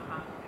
Uh-huh.